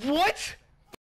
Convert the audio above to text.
What?